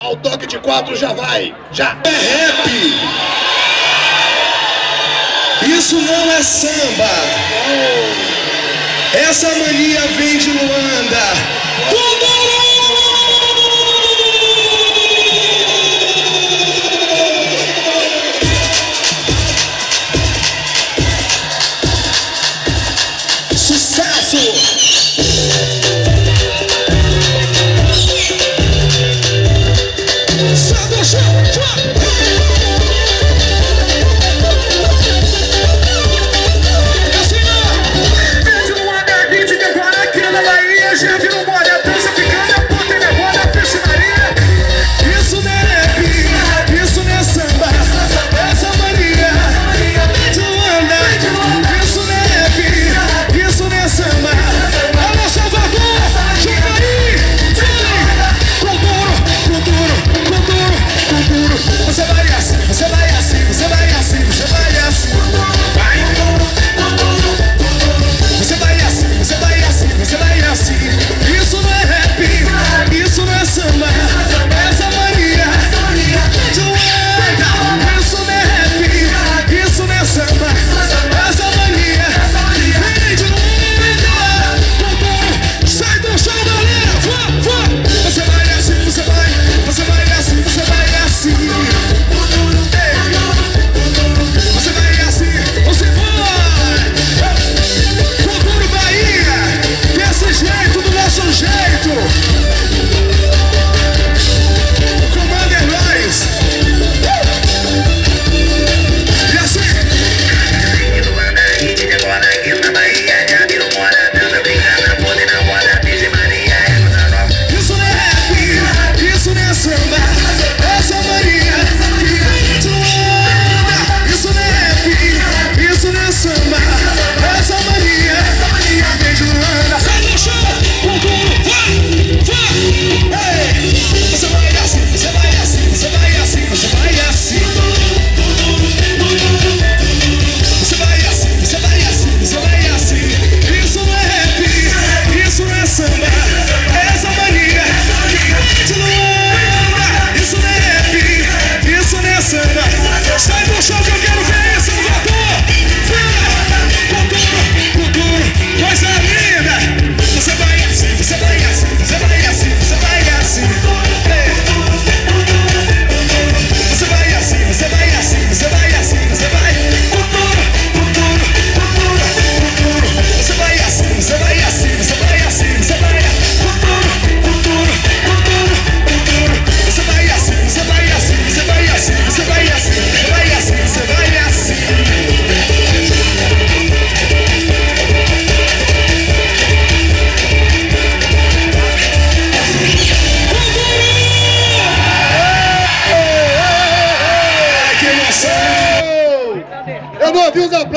Ao toque de quatro já vai, já é rap. Isso não é samba. Essa mania vem de Luanda. Tudo Sucesso! aplaudir os aplausos.